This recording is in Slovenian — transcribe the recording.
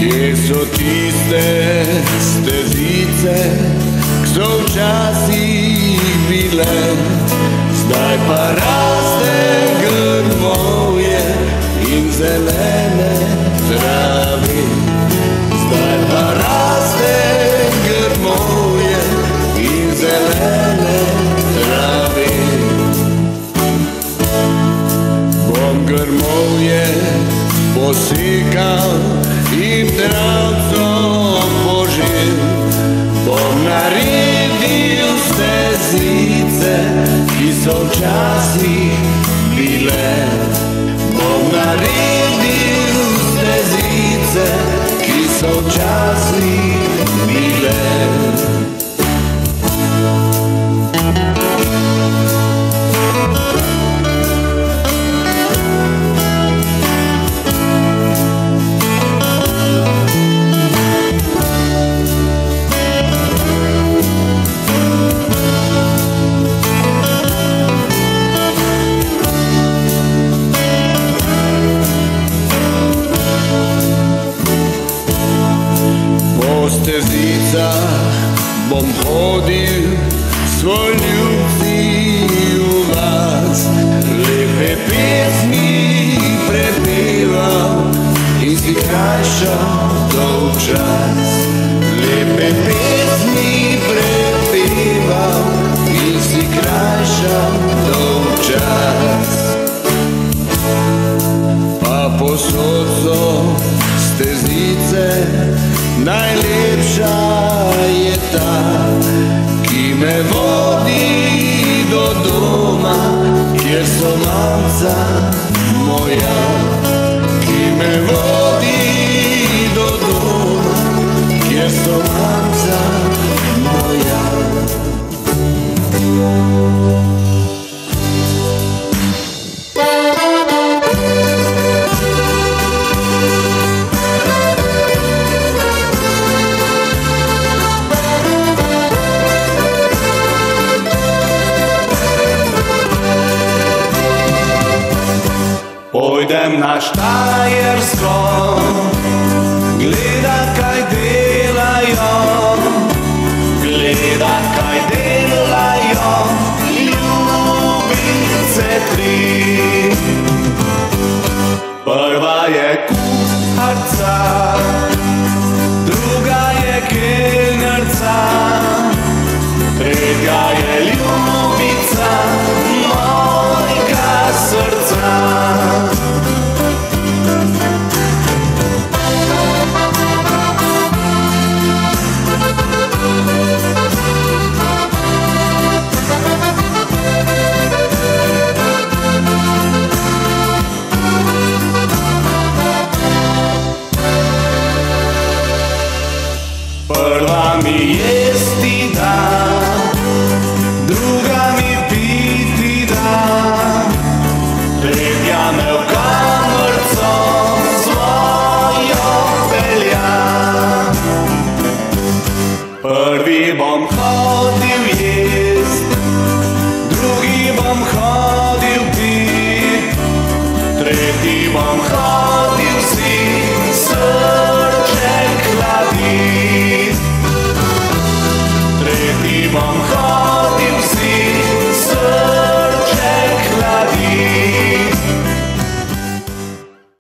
so tiste stezice, ki so včasih bile, zdaj pa raste grmovje in zelene trave. Zdaj pa raste grmovje in zelene trave. Bom grmovje posekal in travco požil. Bom naredil stezice, ki so včasih bile. Bom naredil stezice, ki so včasih bile. Bom hodil, svoj ljubci v vas, lepe pesmi prepeval in si krajšal dolg čas. Lepe pesmi prepeval in si krajšal najlepša je ta, ki me vodi do doma, kjer so mamca moja, ki me vodi do doma, kjer so mamca moja. Pojdem na Štajersko, gledat kaj delajo, gledat kaj delajo, ljubice tri. Prva je kuharca, druga je kelnerca, mi jesti da, druga mi piti da, pletja me v kamrco svojo pelja. Prvi bom hodil jest, drugi bom hodil pit, tretji bom hodil 一帮好